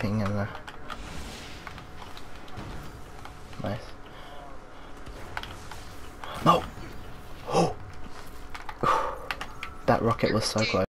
sniping and the nice. No. Oh. that rocket was so close.